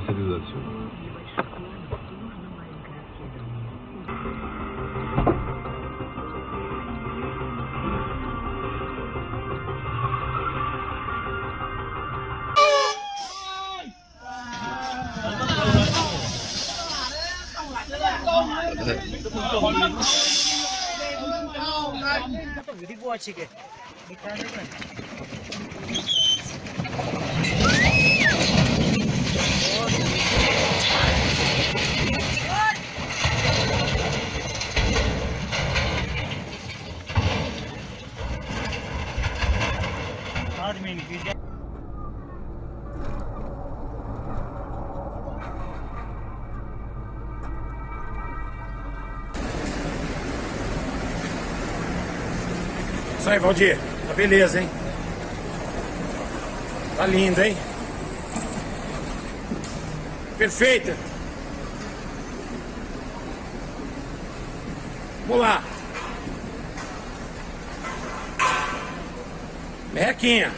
пройти диспансеризацию. Isso aí, Valdir. Tá beleza, hein? Tá lindo, hein? Perfeita. Vamos lá. Merrequinha.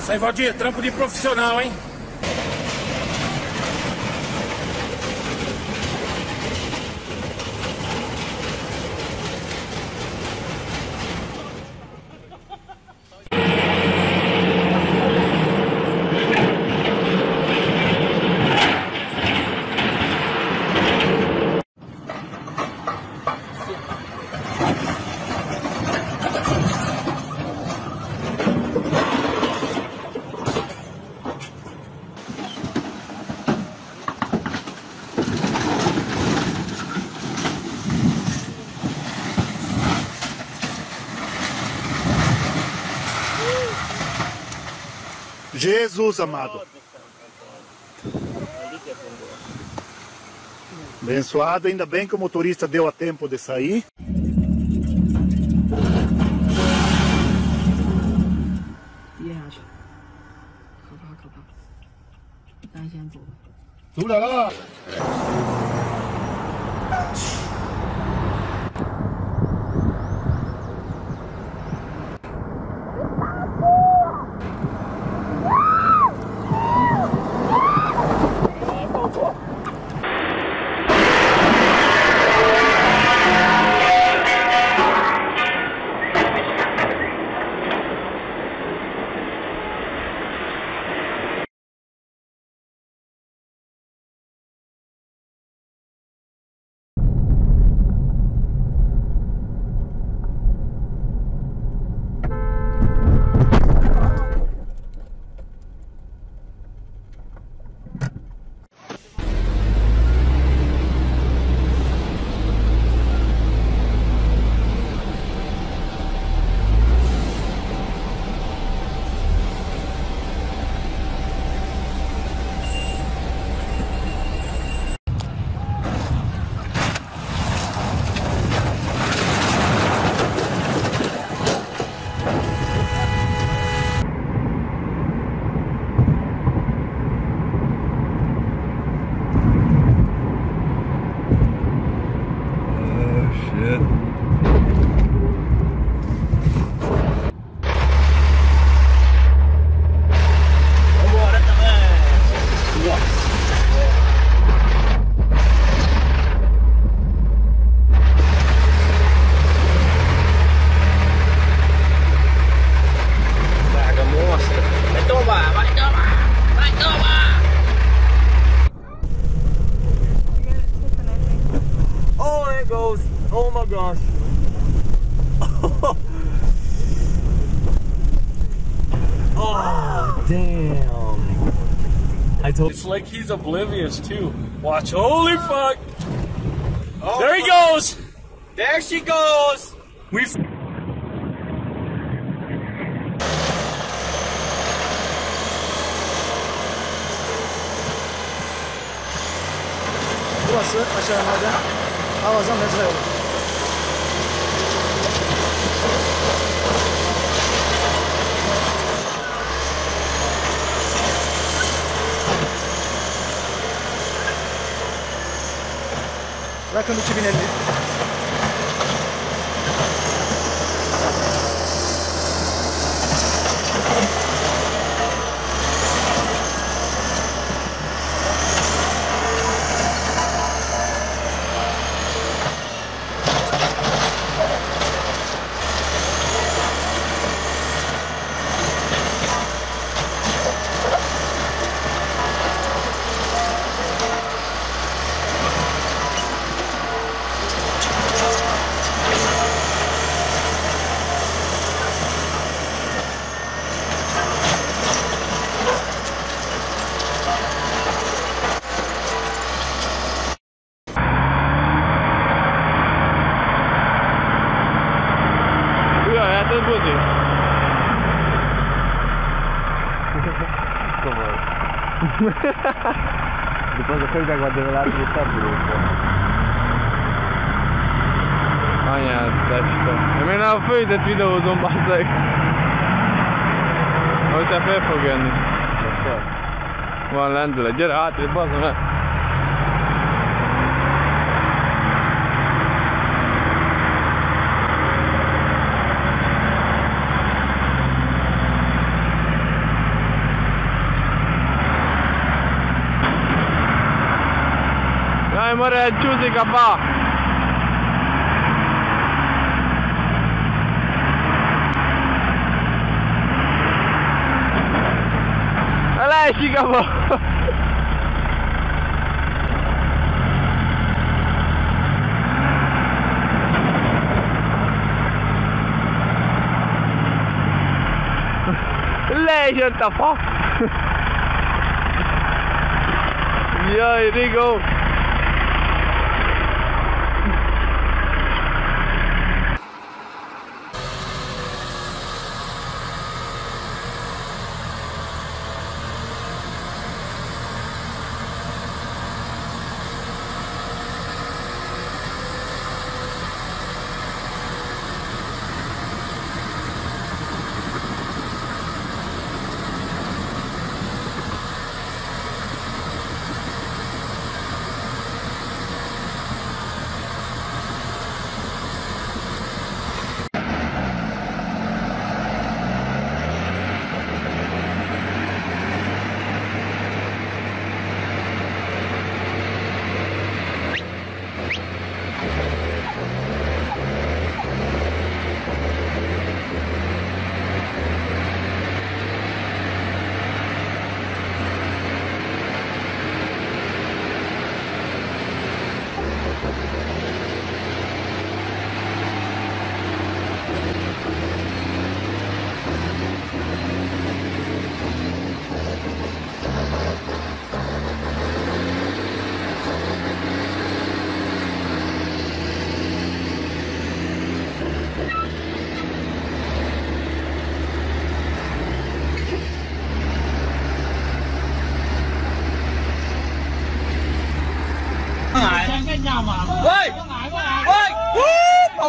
Isso aí, Valdir. Trampo de profissional, hein? Jesus amado. Abençoado, ainda bem que o motorista deu a tempo de sair. Vaga I told It's like he's oblivious too. Watch. Holy fuck! there he goes! There she goes. We Burası aşağıda Havazan mezra yolu. Akım 2050. meg de látni, hogy szabadulók Anyád, teste. Én a földet videózom, bazzeg. Hogy te fel fog jönni. Van lendület, gyere át, hogy bazzom. amore chiusi capà Alessi capà lei certa tappo Yai Rigo 喂，喂，呜，跑。